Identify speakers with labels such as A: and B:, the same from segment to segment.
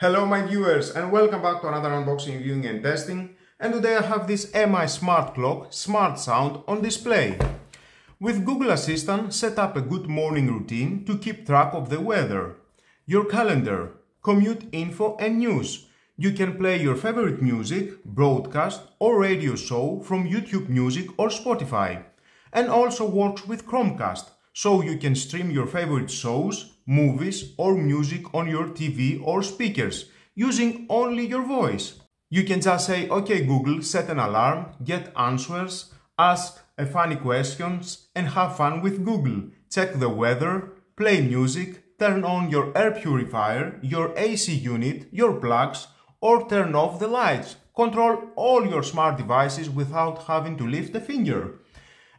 A: Hello my viewers and welcome back to another unboxing, viewing and testing and today I have this MI Smart Clock Smart Sound on display. With Google Assistant set up a good morning routine to keep track of the weather, your calendar, commute info and news. You can play your favorite music, broadcast or radio show from YouTube Music or Spotify and also works with Chromecast so you can stream your favorite shows, movies or music on your TV or speakers using only your voice. You can just say, okay Google, set an alarm, get answers, ask a funny questions and have fun with Google. Check the weather, play music, turn on your air purifier, your AC unit, your plugs or turn off the lights. Control all your smart devices without having to lift a finger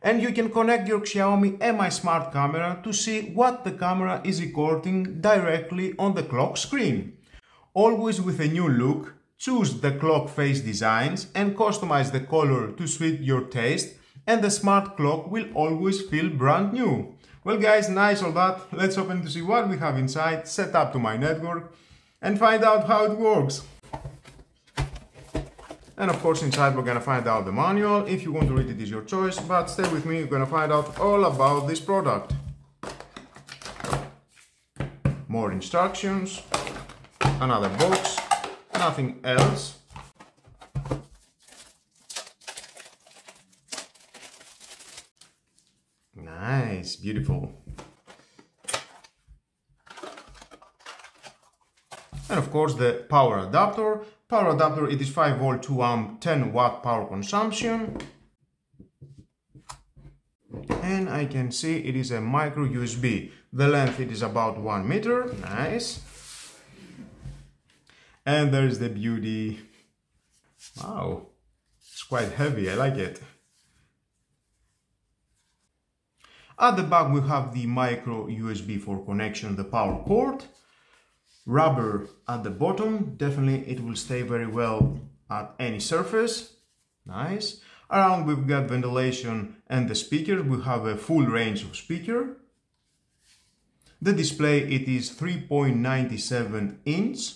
A: and you can connect your Xiaomi Mi Smart Camera to see what the camera is recording directly on the clock screen. Always with a new look, choose the clock face designs and customize the color to suit your taste and the smart clock will always feel brand new. Well guys, nice all that, let's open to see what we have inside, set up to my network and find out how it works. And of course inside we're gonna find out the manual. If you want to read it is your choice, but stay with me, you're gonna find out all about this product. More instructions, another box, nothing else. Nice, beautiful. And of course the power adapter. Power adapter, it is 5 volt 2 amp 10 watt power consumption. And I can see it is a micro USB. The length it is about 1 meter, nice. And there's the beauty. Wow, it's quite heavy, I like it. At the back we have the micro USB for connection, the power cord rubber at the bottom definitely it will stay very well at any surface. Nice. Around we've got ventilation and the speakers we have a full range of speaker. The display it is 3.97 inch.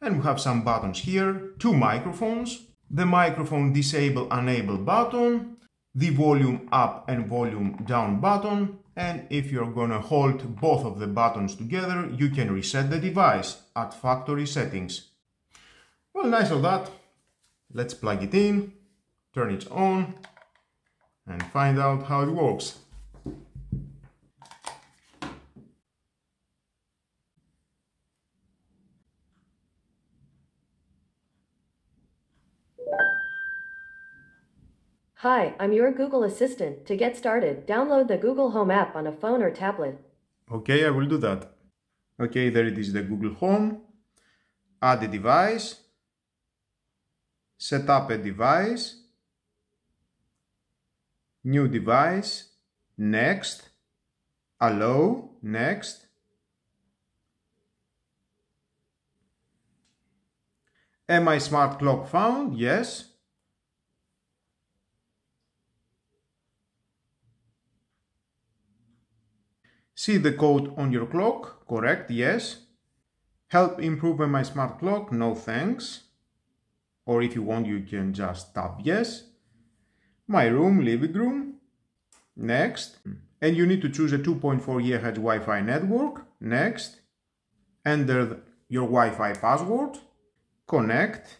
A: And we have some buttons here. Two microphones. The microphone disable enable button. The volume up and volume down button and if you're gonna hold both of the buttons together you can reset the device at factory settings. Well nice of that, let's plug it in, turn it on and find out how it works.
B: Hi, I'm your Google Assistant. To get started, download the Google Home app on a phone or tablet.
A: Okay, I will do that. Okay, there it is the Google Home. Add a device. Set up a device. New device. Next. Allow. Next. Am I Smart Clock found? Yes. See the code on your clock? Correct, yes. Help improve my smart clock? No thanks. Or if you want, you can just tap yes. My room, living room. Next. And you need to choose a 2.4 GHz Wi-Fi network. Next. Enter your Wi-Fi password. Connect.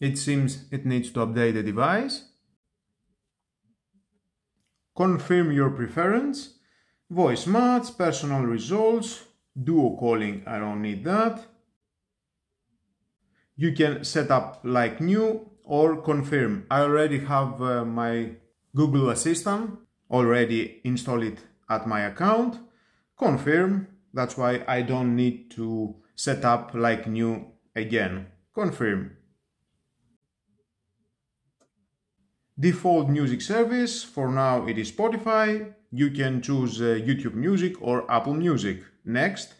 A: It seems it needs to update the device. Confirm your preference. Voice match, personal results, duo calling, I don't need that. You can set up like new or confirm. I already have uh, my Google Assistant already installed at my account. Confirm, that's why I don't need to set up like new again. Confirm. Default music service, for now it is Spotify. You can choose uh, YouTube Music or Apple Music. Next.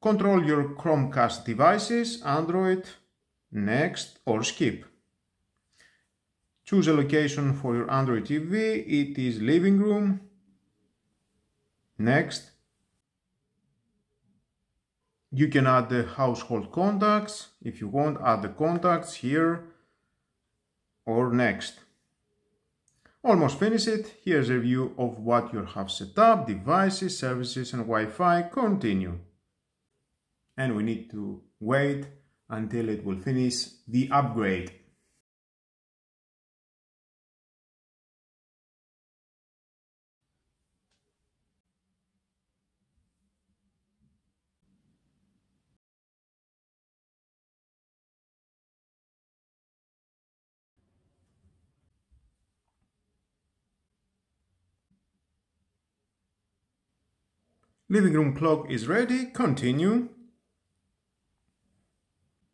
A: Control your Chromecast devices, Android. Next or skip. Choose a location for your Android TV. It is living room. Next. You can add the household contacts. If you want, add the contacts here or next. Almost finished it. Here's a view of what you have set up, devices, services and Wi-Fi. Continue. And we need to wait until it will finish the upgrade. Living room clock is ready. Continue.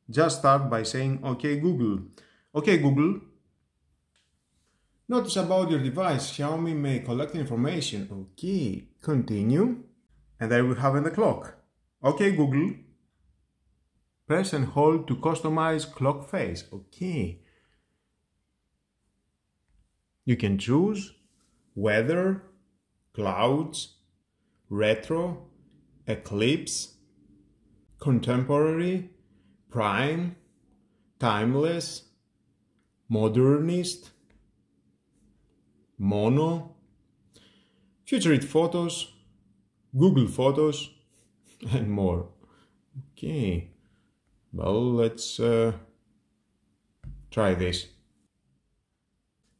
A: Just start by saying, OK Google. OK Google. Notice about your device. Xiaomi may collect information. OK. Continue. And there we have in the clock. OK Google. Press and hold to customize clock face. OK. You can choose weather, clouds, retro, eclipse, contemporary, prime, timeless, modernist, mono, futurist photos, Google Photos, and more. Okay, well, let's uh, try this.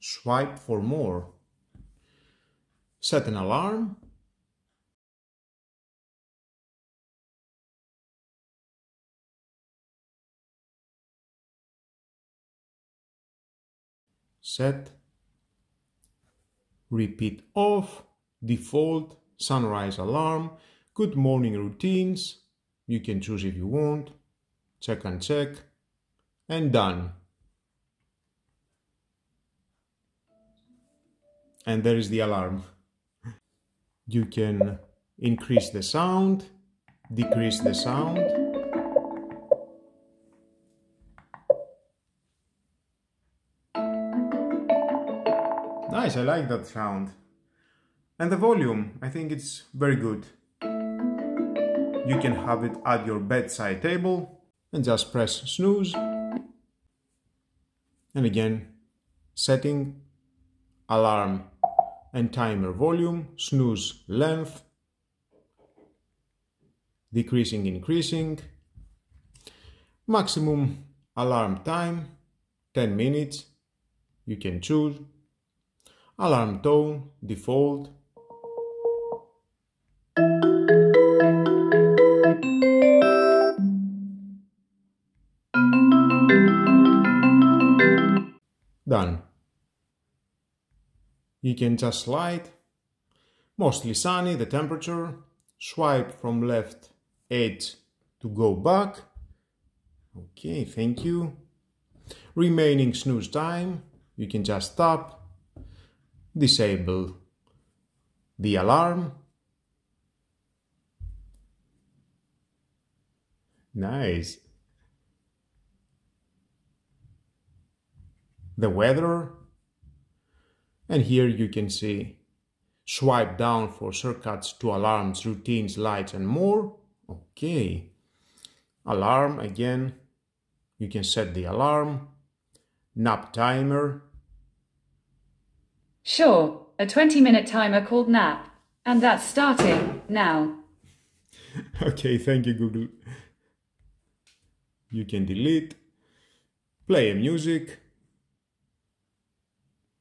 A: Swipe for more. Set an alarm set repeat off default sunrise alarm good morning routines you can choose if you want check and check and done. And there is the alarm. You can increase the sound decrease the sound Nice, I like that sound. And the volume, I think it's very good. You can have it at your bedside table and just press snooze. And again, setting, alarm and timer volume, snooze length, decreasing, increasing, maximum alarm time, 10 minutes, you can choose alarm tone, default. Done. You can just slide. Mostly sunny, the temperature. Swipe from left edge to go back. Okay, thank you. Remaining snooze time. You can just tap disable the alarm. Nice. The weather. And here you can see swipe down for shortcuts to alarms, routines, lights and more. Okay. Alarm again. You can set the alarm. Nap timer.
C: Sure, a 20 minute timer called nap. And that's starting now.
A: okay, thank you, Google. You can delete, play a music.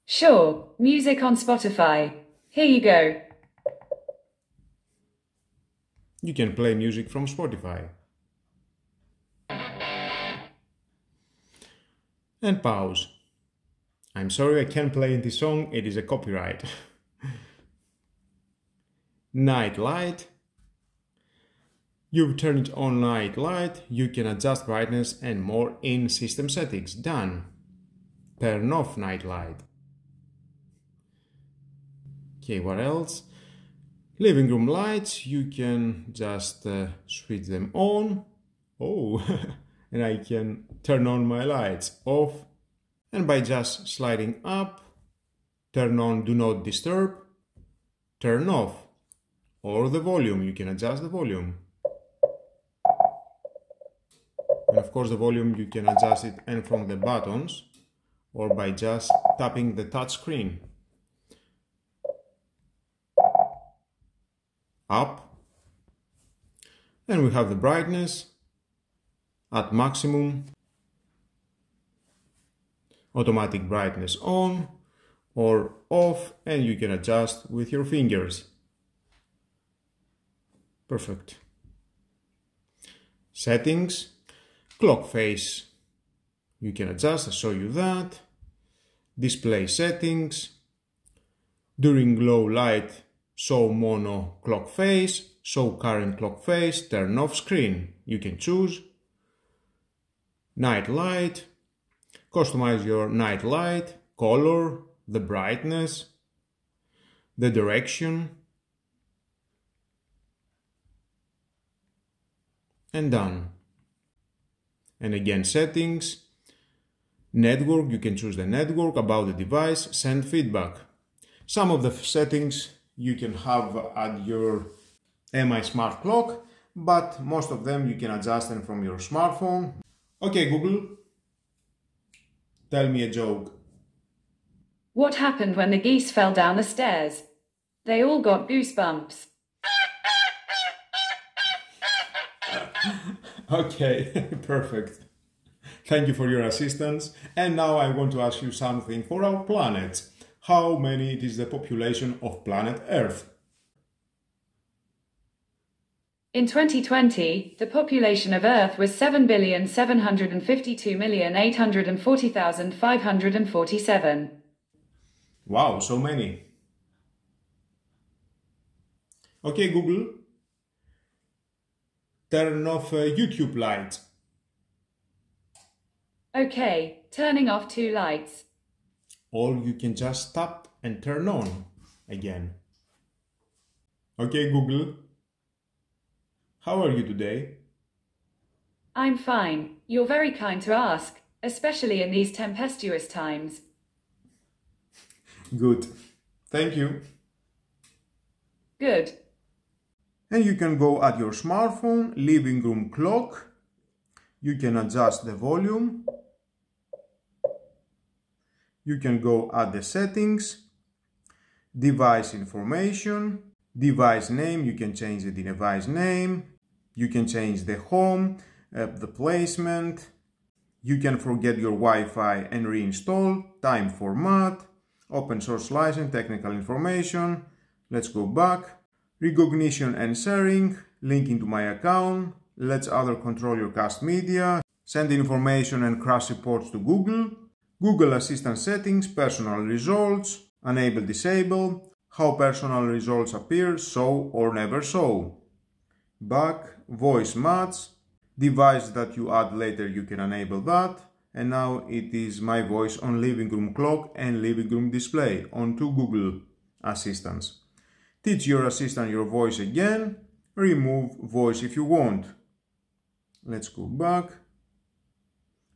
C: Sure, music on Spotify. Here you go.
A: You can play music from Spotify. And pause. I'm sorry I can't play in this song, it is a copyright. night light. You've turned on night light, you can adjust brightness and more in system settings. Done. Turn off night light. Okay, what else? Living room lights, you can just uh, switch them on. Oh, and I can turn on my lights off And by just sliding up, turn on Do Not Disturb, turn off, or the volume, you can adjust the volume. And of course the volume you can adjust it and from the buttons or by just tapping the touch screen. Up. And we have the brightness at maximum. Automatic brightness on or off and you can adjust with your fingers. Perfect. Settings, clock face. You can adjust, I show you that. Display settings. During low light, show mono clock face, show current clock face, turn off screen. You can choose. Night light. Customize your night light, color, the brightness, the direction, and done. And again settings, network, you can choose the network, about the device, send feedback. Some of the settings you can have at your MI smart clock, but most of them you can adjust them from your smartphone. Okay Google, tell me a joke.
C: What happened when the geese fell down the stairs? They all got goosebumps.
A: okay, perfect. Thank you for your assistance. And now I want to ask you something for our planet. How many is the population of planet Earth?
C: In 2020, the population of Earth was 7,752,840,547.
A: Wow, so many. Okay, Google, turn off uh, YouTube lights.
C: Okay, turning off two lights.
A: Or you can just tap and turn on again. Okay, Google, how are you today?
C: I'm fine. You're very kind to ask, especially in these tempestuous times.
A: Good. Thank you.
C: Good.
A: And you can go at your smartphone, living room clock. You can adjust the volume. You can go at the settings, device information, device name, you can change the device name, you can change the home, uh, the placement, you can forget your Wi-Fi and reinstall, time format, open source license, technical information, let's go back, recognition and sharing, linking to my account, let's other control your cast media, send information and crash reports to Google, Google Assistant settings, personal results, enable disable, how personal results appear, show or never show. Back, voice match, device that you add later you can enable that. And now it is my voice on living room clock and living room display on two Google Assistants. Teach your assistant your voice again, remove voice if you want. Let's go back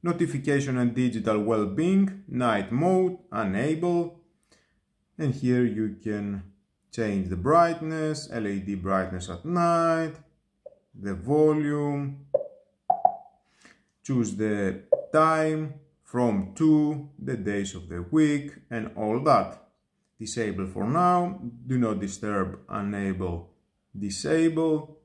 A: notification and digital well-being, night mode, enable. And here you can change the brightness, LED brightness at night, the volume, choose the time from to the days of the week and all that. Disable for now, do not disturb, enable, disable.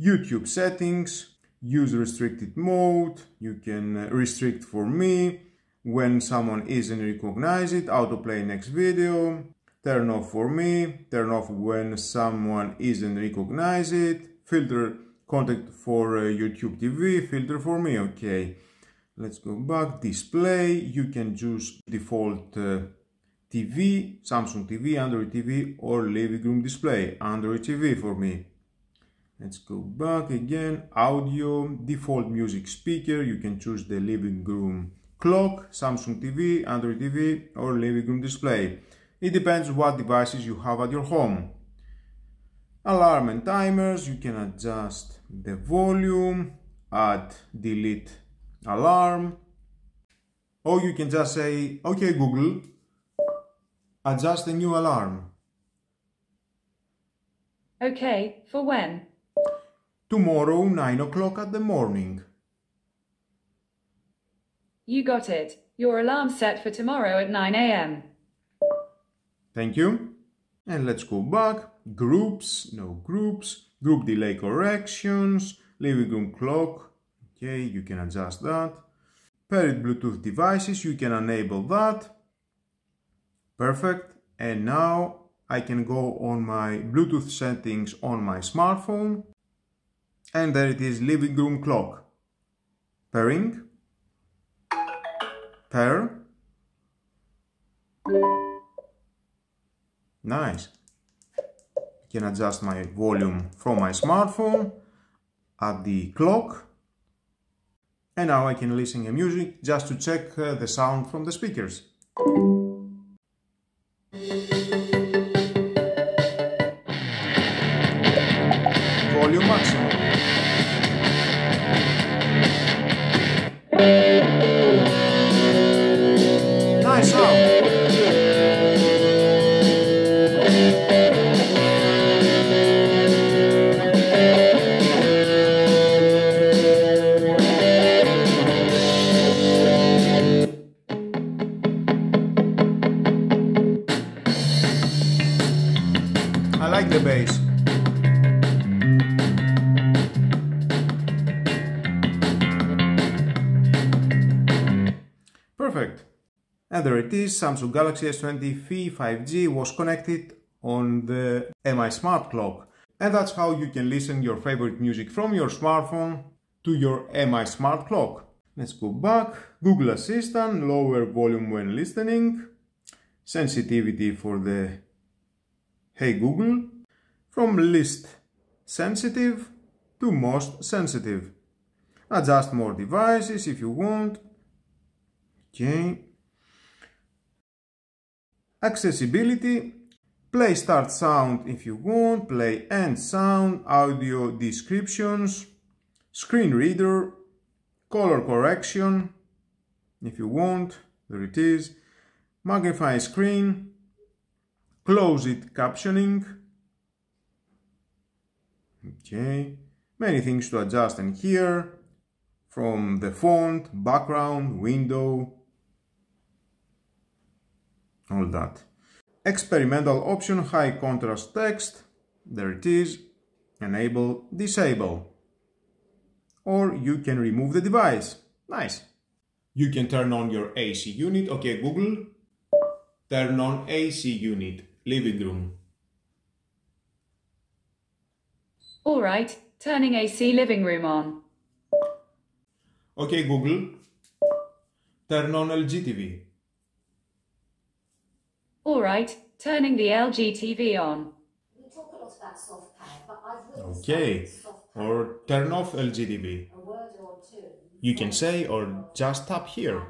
A: YouTube settings, use restricted mode, you can uh, restrict for me, when someone isn't recognized it, autoplay next video, turn off for me, turn off when someone isn't recognized it, filter contact for uh, YouTube TV, filter for me, okay. Let's go back, display, you can choose default uh, TV, Samsung TV, Android TV or living room display, Android TV for me. Let's go back again, audio, default music speaker, you can choose the living room clock, Samsung TV, Android TV or living room display. It depends what devices you have at your home. Alarm and timers, you can adjust the volume, add, delete alarm, Or you can just say, okay Google, adjust a new alarm.
C: Okay, for when?
A: Tomorrow 9 o'clock at the morning.
C: You got it. Your alarm's set for tomorrow at 9 a.m.
A: Thank you. And let's go back. Groups, no groups. Group delay corrections. Living room clock. Okay, you can adjust that. Paired Bluetooth devices, you can enable that. Perfect. And now I can go on my Bluetooth settings on my smartphone. And there it is, living room clock. Pairing. Pair. Nice. I can adjust my volume from my smartphone at the clock. And now I can listen to music just to check uh, the sound from the speakers. And there it is, Samsung Galaxy S20 5G was connected on the MI Smart Clock. And that's how you can listen your favorite music from your smartphone to your MI Smart Clock. Let's go back. Google Assistant, lower volume when listening. Sensitivity for the Hey Google. From least sensitive to most sensitive. Adjust more devices if you want. Okay. Accessibility. Play start sound if you want. Play end sound. Audio descriptions. Screen reader. Color correction if you want. There it is. Magnify screen. Close it captioning. Okay. Many things to adjust in here. From the font, background, window, all that. Experimental option, high contrast text, there it is, enable, disable. Or you can remove the device, nice. You can turn on your AC unit, okay Google, turn on AC unit, living room.
C: Alright, turning AC living room on.
A: Okay Google, turn on LG TV.
C: Alright, turning the LG TV on.
D: We talk a lot about soft power, but I've written
A: Okay,
D: soft power,
A: or turn off LG TV.
D: a word or two.
A: You can say or just tap here.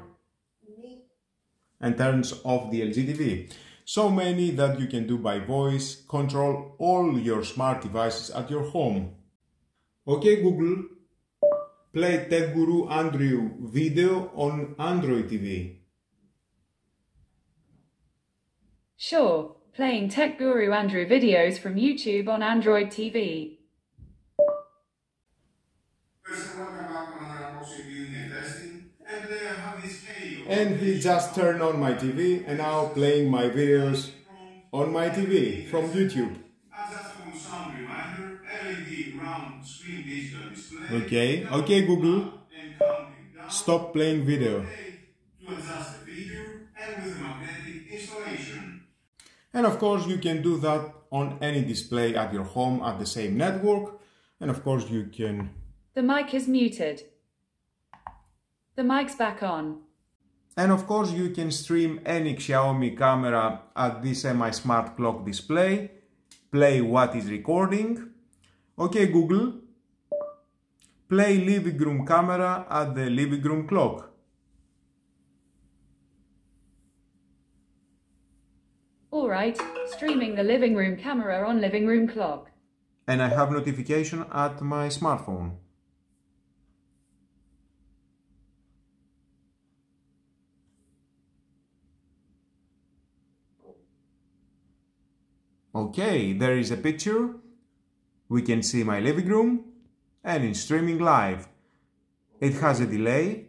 A: And turns off the LG TV. So many that you can do by voice, control all your smart devices at your home. Okay Google, play Tech Guru Andrew video on Android TV.
C: Sure, playing Tech Guru Andrew videos from YouTube on Android TV.
A: And he just turned on my TV and now playing my videos on my TV from YouTube. Okay, okay Google, stop playing video. And of course you can do that on any display at your home at the same network. And of course you can
C: The mic is muted. The mic's back on.
A: And of course you can stream any Xiaomi camera at this MI Smart Clock display, play what is recording. Okay Google, play living room camera at the living room clock.
C: Alright, streaming the living room camera on living room clock.
A: And I have notification at my smartphone. Okay, there is a picture. We can see my living room and it's streaming live. It has a delay.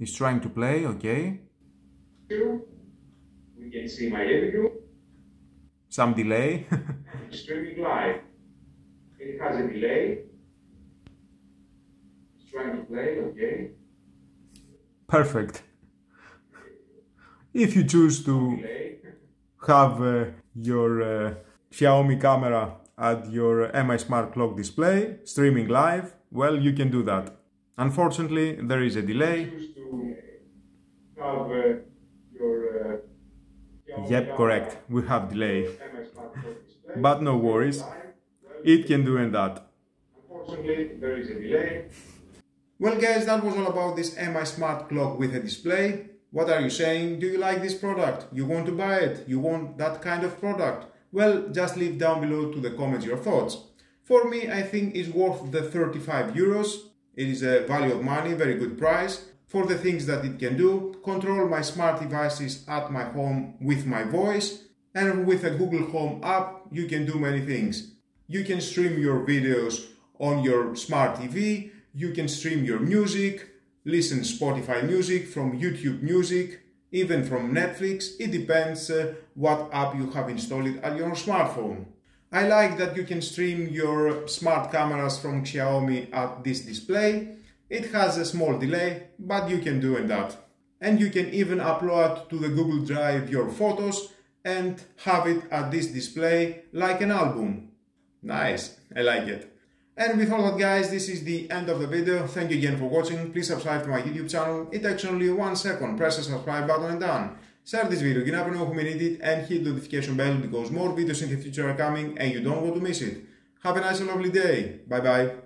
A: It's trying to play, okay.
E: We can see my room
A: Some delay.
E: streaming live. It has a delay. It's trying to play, okay.
A: Perfect. If you choose to have uh, your uh, Xiaomi camera at your Mi Smart Clock display, streaming live, well, you can do that. Unfortunately, there is a delay.
E: Choose to have uh, your. Xiaomi
A: Yep, correct. We have delay.
E: MS Smartphone display.
A: But no worries. It can do in that.
E: Unfortunately, there is a delay.
A: Well guys, that was all about this Mi Smart Clock with a display. What are you saying? Do you like this product? You want to buy it? You want that kind of product? Well, just leave down below to the comments your thoughts. For me, I think it's worth the 35 euros. It is a value of money, very good price. For the things that it can do, control my smart devices at my home with my voice, and with a Google Home app, you can do many things. You can stream your videos on your smart TV, you can stream your music, listen Spotify music from YouTube music, even from Netflix. It depends uh, what app you have installed at your smartphone. I like that you can stream your smart cameras from Xiaomi at this display. It has a small delay, but you can do that. And you can even upload to the Google Drive your photos and have it at this display like an album. Nice, I like it. And with all that guys, this is the end of the video. Thank you again for watching. Please subscribe to my YouTube channel. It takes only one second. Press the subscribe button and done. Share this video, you never know who need it, and hit the notification bell because more videos in the future are coming and you don't want to miss it. Have a nice and lovely day. Bye bye.